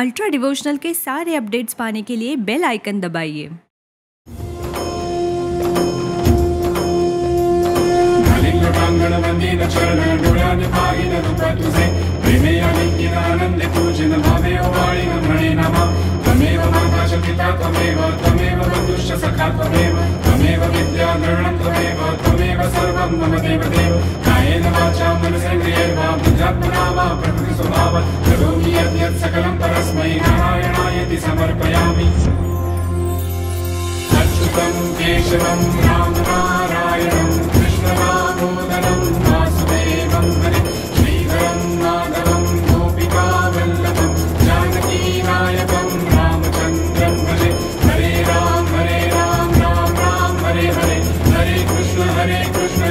Ultra devotional के सारे updates पाने के लिए बेल आइकन दबाइए मनसेन्द्रिये अच्युतम् केशवम् रामनारायणम् कृष्णमानोदरं वासुदेवम् हरि श्रीधरम् माधवम् गोपिकावल्लभम् जानकीनायकम् रामचन्द्रम् हरे हरे राम हरे राम राम राम हरे हरे। हरे कृष्ण हरे कृष्ण